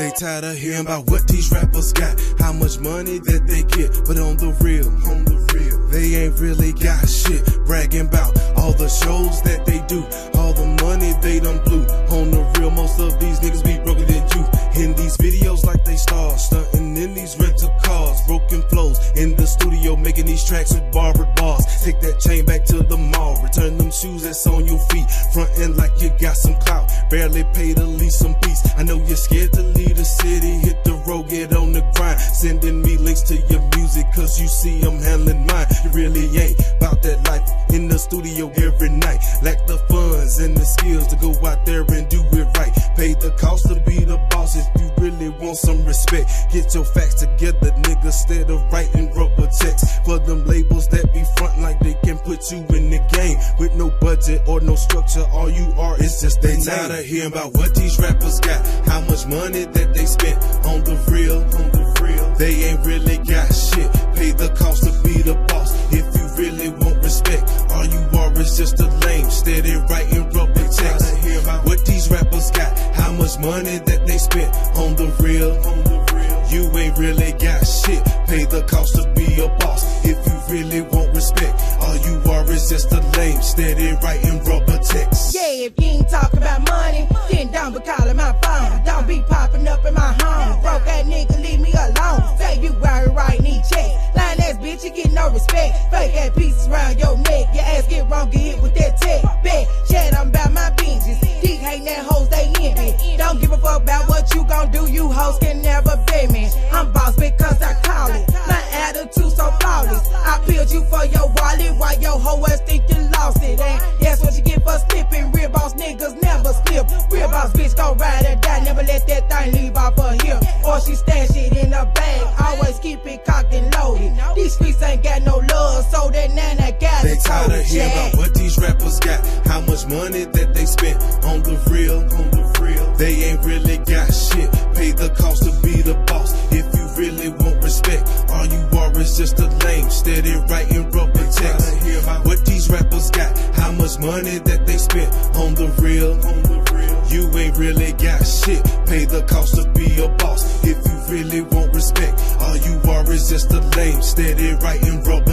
They tired of hearing about what these rappers got, how much money that they get, but on the real, on the real, they ain't really got shit. Bragging about all the shows that they do, all the money they done blew. On the real, most of these niggas broken flows in the studio, making these tracks with barbered bars. Take that chain back to the mall, return them shoes that's on your feet, frontin' like you got some clout. Barely paid to lease some beats. I know you're scared to leave the city, hit the road, get on the grind. Sending me links to your music, cause you see I'm handling mine. You really ain't about that life in the studio every night. Lack the funds and the skills to go out there and do it some respect. Get your facts together, nigga, instead of writing rubber checks for them labels that be front like they can put you in the game with no budget or no structure. All you are is just they tired of hearing about what these rappers got, how much money that they spent on the real, on the real. They ain't really got shit. Pay the cost to be the boss. If you really want respect, all you are is just a lame, steady writing rubber checks. What these rappers got, how much money that they spent on the real. You ain't really got shit. Pay the cost to be a boss. If you really want respect, all you are is just a lame, steady writing rubber checks. Yeah, if you ain't talking about money, then don't be calling my phone. Don't be popping up in my home. Broke that nigga, leave me alone. Say you out writing these checks. Lying ass bitch, you get no respect. Fake ass pieces hoe ass think you lost it. And that's what you get for slipping. Real boss niggas never slip. Real boss bitch gon' ride or die. Never let that thing leave off her hip. Or she stash it in a bag. Always keep it cocked and loaded. These streets ain't got no love, so that nana got They it. tired of hearing about what these rappers got, how much money that they spent on the real, on the real. They ain't really got shit. Pay the cost to be the boss. If you really want respect, all you are is just a lame, steady rappers got, how much money that they spent on the real, on the real. You ain't really got shit. Pay the cost to be a boss. If you really want respect, all you are is just a lame, steady writing rubber.